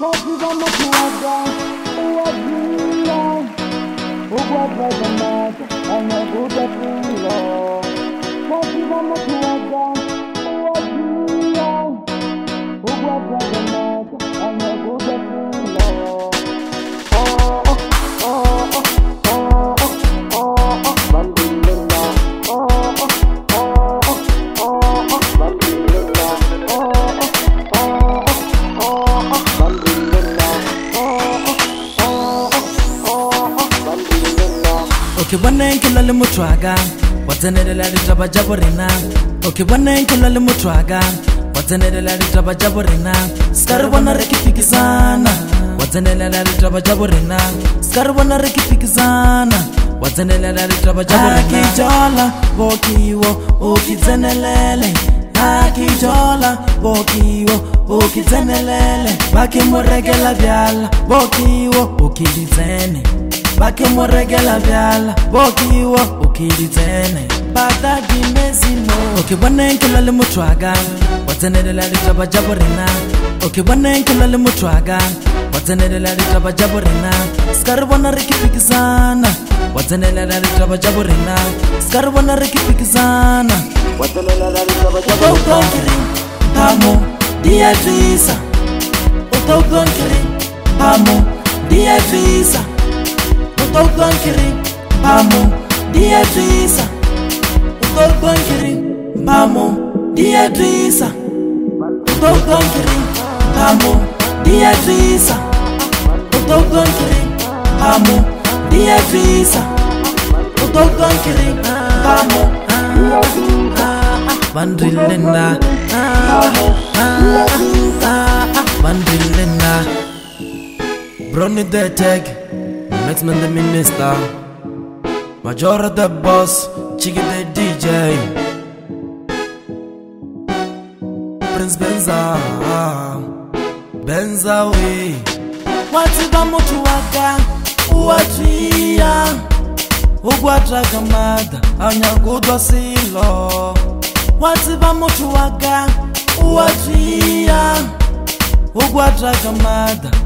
you Oh, I love. Oh, am ukibona nkilo le motho a ka wa tsenelela ditaba ja borena o ke bona nkilo le motho a ka wa tsenelela ditaba ja borena se ka re bona re ke fikisana wa tsenelela ditaba ja borena se ka re bona re ke fikisana wa tsenelela ditaba ja borena ke jola bokiwo o ke tsenelele akijola bokiwo ukitsenelele bakimorekela byala bokiwo ukilitsene bake moregela bjala bokiwo okedi tsene batadimesimo oke boneng ke lwa le motho akang o tsenelela ditaba ja borena oke boneng ke lwa le motho akang o tsenelela ditaba ja borena seka re bona re kepikisana o tsenelela ditaba ja borena seka re bona re kepikisana Dia Jesus, o teu bom crime, amor, dia Jesus utorkankiri mbamo ndiyetwisa utorkankiri mbamo ndiyetwisa utorkankiri mbamo ndiyetwisa utorkankiri mbamo ndiyetwisa utorkankiri mbamo vandrilena vandrilena bronideteg Hetman de minister Major the boss, Chiggy the DJ Prince Benza Benza we Wati bamutu waka Uwatia Ugwatra kamada Anyagudwa silo Wati bamutu waka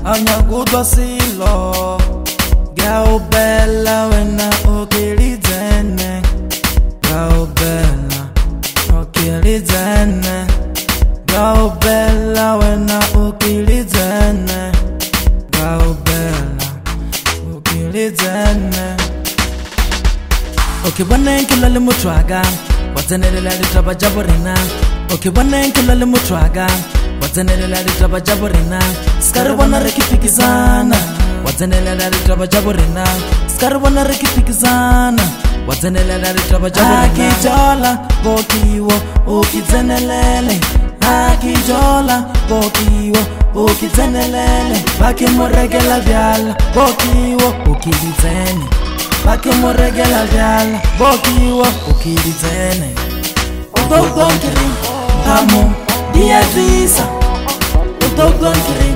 Anyagudwa silo Kao bella wena ukilizene Kao ukilizene Kao wena ukilizene Kao bella ukilizene Ukibona nkilo limutwaga Wazenelela litaba jabo rina Ukibona nkilo limutwaga Wazenelela litaba jabo rina Sikaribona rikipikizana wadzenelela ritava ja vurina sikari vona ri ki phikizana wadzenelela ritava ja vurinakijola vokiwo u kidzenelele akijola vokiwo u kidzenelele va ki muregela vyala vokiwo u kididzene va ki muregela vyala vokiwo u kididzene di amo diyazisa utokonkiri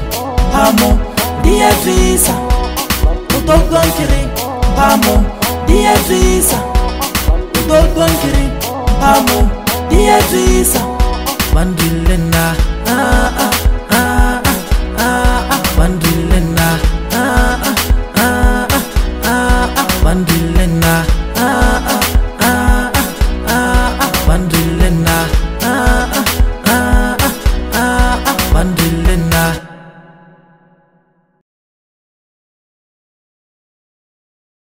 amo diyevisa utodonkiri mpamo diyevisa utodonkiri mpamo diyevisa vandilena aa ah, ah.